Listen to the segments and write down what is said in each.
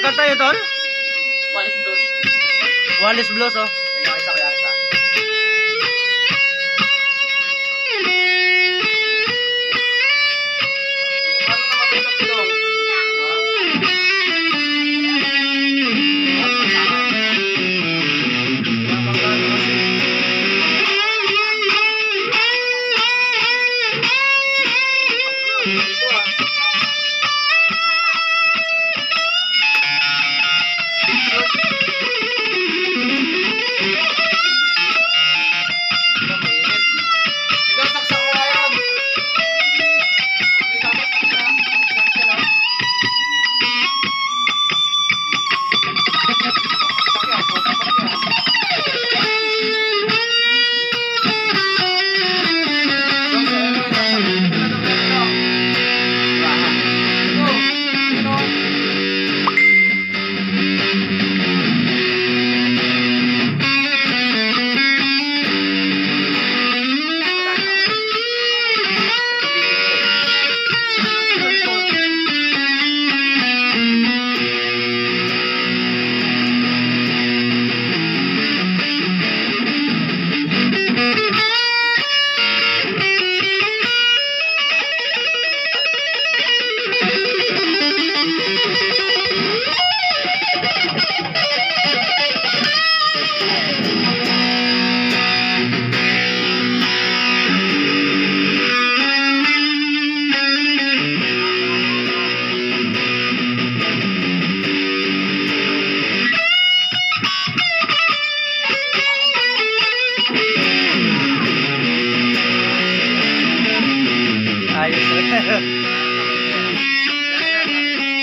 kanta yun, tol? Walis Blues. Wallace Blues, oh.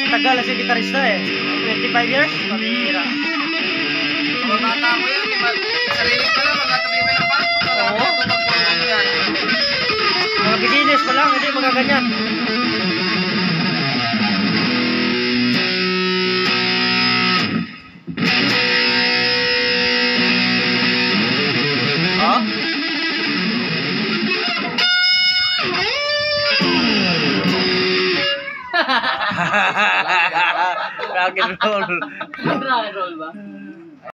Tagal na siya gitarista eh. 25 years? Pamira. Mga bata mo Beginners pa lang, hindi magaganyan. Oh? Rock and roll. Rock and roll ba?